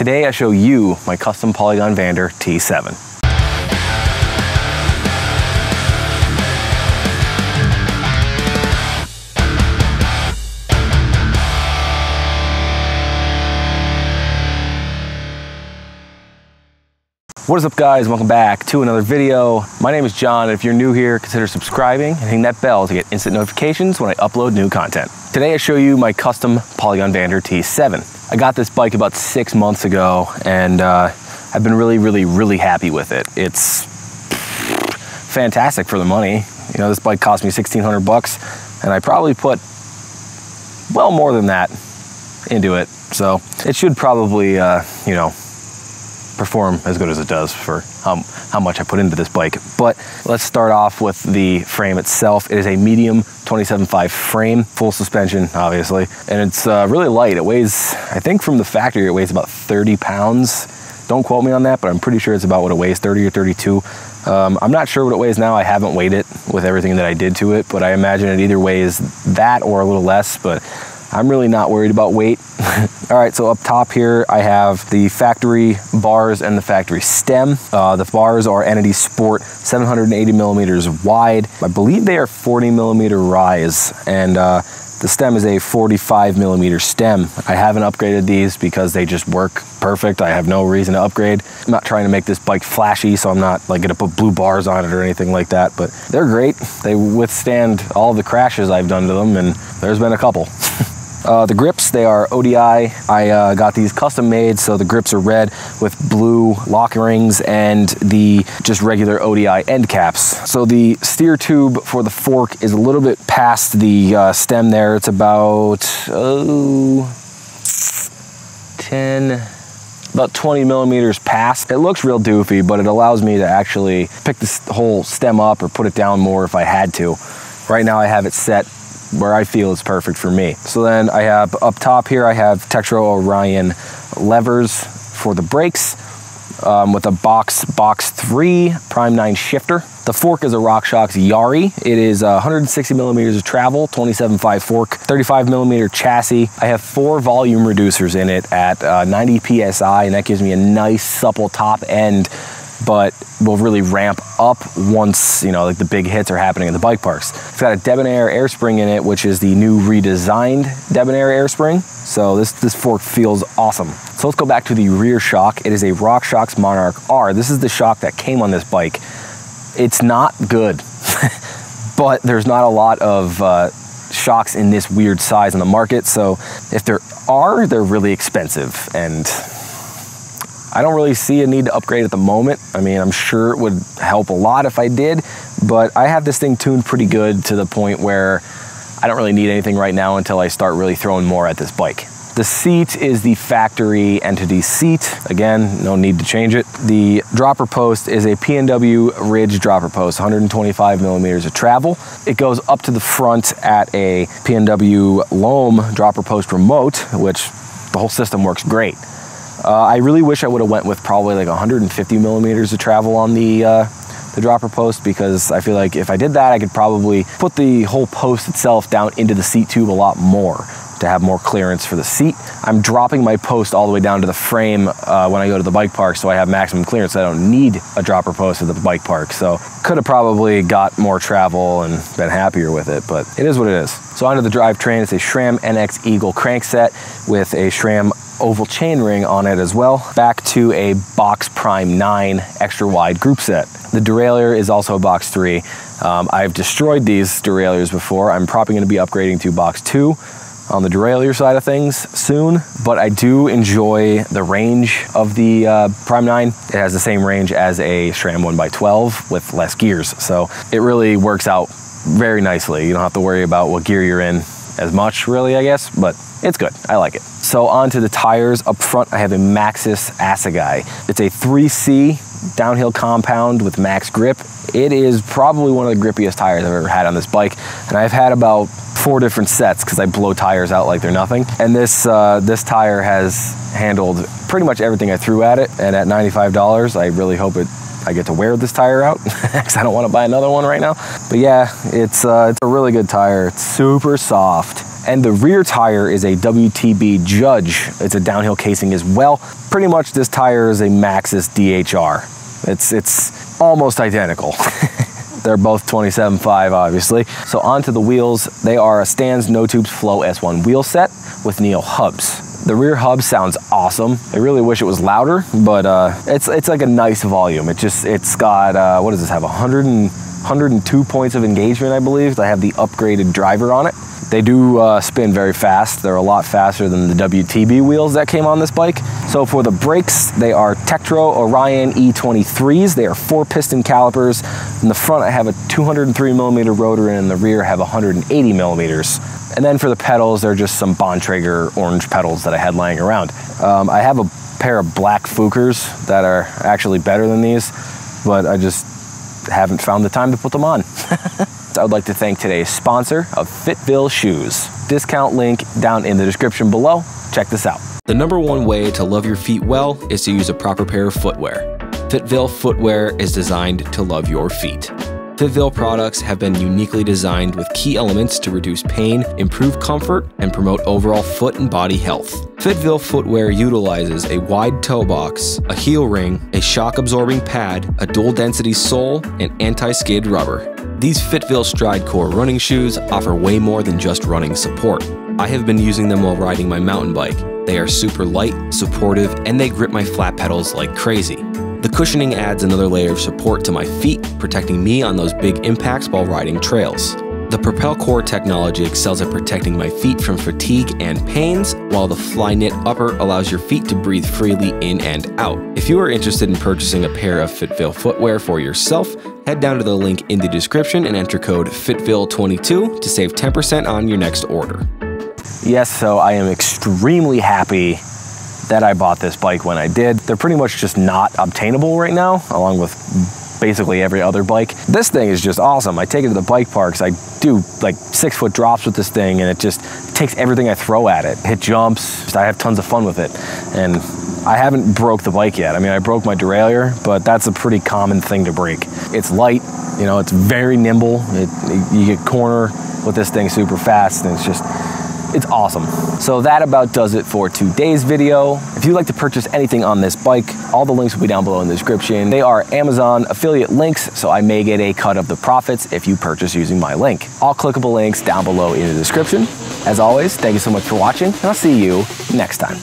Today I show you my custom Polygon Vander T7. What is up guys, welcome back to another video. My name is John, and if you're new here, consider subscribing and hitting that bell to get instant notifications when I upload new content. Today I show you my custom Polygon Vander T7. I got this bike about six months ago, and uh, I've been really, really, really happy with it. It's fantastic for the money. You know, this bike cost me 1600 bucks, and I probably put well more than that into it. So it should probably, uh, you know, perform as good as it does for how, how much I put into this bike. But let's start off with the frame itself. It is a medium 27.5 frame, full suspension, obviously, and it's uh, really light. It weighs, I think from the factory, it weighs about 30 pounds. Don't quote me on that, but I'm pretty sure it's about what it weighs, 30 or 32. Um, I'm not sure what it weighs now. I haven't weighed it with everything that I did to it, but I imagine it either weighs that or a little less, but I'm really not worried about weight. All right, so up top here, I have the factory bars and the factory stem. Uh, the bars are Entity Sport, 780 millimeters wide. I believe they are 40 millimeter rise, and uh, the stem is a 45 millimeter stem. I haven't upgraded these because they just work perfect. I have no reason to upgrade. I'm not trying to make this bike flashy, so I'm not like gonna put blue bars on it or anything like that, but they're great. They withstand all the crashes I've done to them, and there's been a couple. Uh, the grips, they are ODI. I uh, got these custom made, so the grips are red with blue lock rings and the just regular ODI end caps. So the steer tube for the fork is a little bit past the uh, stem there. It's about, oh, 10, about 20 millimeters past. It looks real doofy, but it allows me to actually pick this whole stem up or put it down more if I had to. Right now I have it set where I feel is perfect for me. So then I have up top here, I have Tektro Orion levers for the brakes um, with a box box 3 Prime 9 shifter. The fork is a RockShox Yari. It is uh, 160 millimeters of travel, 27.5 fork, 35 millimeter chassis. I have four volume reducers in it at uh, 90 PSI, and that gives me a nice supple top end but will really ramp up once you know like the big hits are happening in the bike parks. It's got a Debonair air spring in it, which is the new redesigned Debonair air spring. So this this fork feels awesome. So let's go back to the rear shock. It is a RockShox Monarch R. This is the shock that came on this bike. It's not good, but there's not a lot of uh, shocks in this weird size on the market. So if there are, they're really expensive and I don't really see a need to upgrade at the moment. I mean, I'm sure it would help a lot if I did, but I have this thing tuned pretty good to the point where I don't really need anything right now until I start really throwing more at this bike. The seat is the factory entity seat. Again, no need to change it. The dropper post is a PNW Ridge dropper post, 125 millimeters of travel. It goes up to the front at a PNW Loam dropper post remote, which the whole system works great. Uh, I really wish I would have went with probably like 150 millimeters of travel on the uh, the dropper post because I feel like if I did that, I could probably put the whole post itself down into the seat tube a lot more to have more clearance for the seat. I'm dropping my post all the way down to the frame uh, when I go to the bike park so I have maximum clearance. I don't need a dropper post at the bike park. So could have probably got more travel and been happier with it, but it is what it is. So onto the drivetrain, it's a SRAM NX Eagle crankset with a SRAM oval chainring on it as well. Back to a Box Prime 9 extra wide group set. The derailleur is also a Box 3. Um, I've destroyed these derailleurs before. I'm probably going to be upgrading to Box 2 on the derailleur side of things soon, but I do enjoy the range of the uh, Prime 9. It has the same range as a SRAM 1x12 with less gears, so it really works out very nicely. You don't have to worry about what gear you're in as much, really, I guess, but it's good. I like it. So onto the tires. Up front, I have a Maxxis Assegai. It's a 3C downhill compound with max grip. It is probably one of the grippiest tires I've ever had on this bike, and I've had about four different sets because I blow tires out like they're nothing. And this uh, this tire has handled pretty much everything I threw at it. And at $95, I really hope it I get to wear this tire out because I don't want to buy another one right now. But yeah, it's uh, it's a really good tire. It's super soft And the rear tire is a WTB Judge. It's a downhill casing as well. Pretty much this tire is a Maxxis DHR. It's, it's almost identical. They're both 27.5, obviously. So onto the wheels. They are a Stans No Tubes Flow S1 wheel set with Neo hubs. The rear hub sounds awesome. I really wish it was louder, but uh, it's it's like a nice volume. It just it's got uh, what does this have? 100 and, 102 points of engagement, I believe. I have the upgraded driver on it. They do uh, spin very fast. They're a lot faster than the WTB wheels that came on this bike. So for the brakes, they are Tektro Orion E23s. They are four piston calipers. In the front, I have a 203 millimeter rotor, and in the rear, I have 180 millimeters. And then for the pedals, they're just some Bontrager orange pedals that I had lying around. Um, I have a pair of black Fookers that are actually better than these, but I just haven't found the time to put them on. I would like to thank today's sponsor of Fitville Shoes. Discount link down in the description below. Check this out. The number one way to love your feet well is to use a proper pair of footwear. Fitville footwear is designed to love your feet. Fitville products have been uniquely designed with key elements to reduce pain, improve comfort, and promote overall foot and body health. Fitville footwear utilizes a wide toe box, a heel ring, a shock absorbing pad, a dual density sole, and anti skid rubber. These Fitville Stride Core running shoes offer way more than just running support. I have been using them while riding my mountain bike. They are super light, supportive, and they grip my flat pedals like crazy. The cushioning adds another layer of support to my feet, protecting me on those big impacts while riding trails. The Propel Core technology excels at protecting my feet from fatigue and pains, while the Flyknit upper allows your feet to breathe freely in and out. If you are interested in purchasing a pair of Fitville footwear for yourself, head down to the link in the description and enter code FITVILLE22 to save 10% on your next order. Yes, so I am extremely happy that I bought this bike when I did. They're pretty much just not obtainable right now, along with basically every other bike. This thing is just awesome. I take it to the bike parks. I do like six foot drops with this thing and it just takes everything I throw at it. Hit jumps. I have tons of fun with it. And I haven't broke the bike yet. I mean, I broke my derailleur, but that's a pretty common thing to break. It's light, you know, it's very nimble. It, you get corner with this thing super fast and it's just, it's awesome. So that about does it for today's video. If you'd like to purchase anything on this bike, all the links will be down below in the description. They are Amazon affiliate links, so I may get a cut of the profits if you purchase using my link. All clickable links down below in the description. As always, thank you so much for watching, and I'll see you next time.